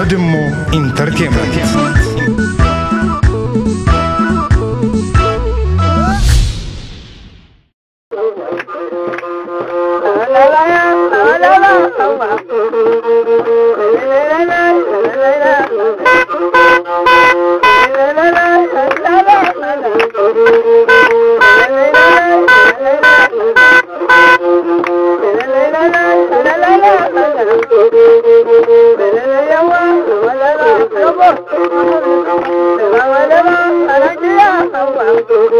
Khadimo Entertainment. do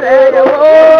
rẹ̀ wò.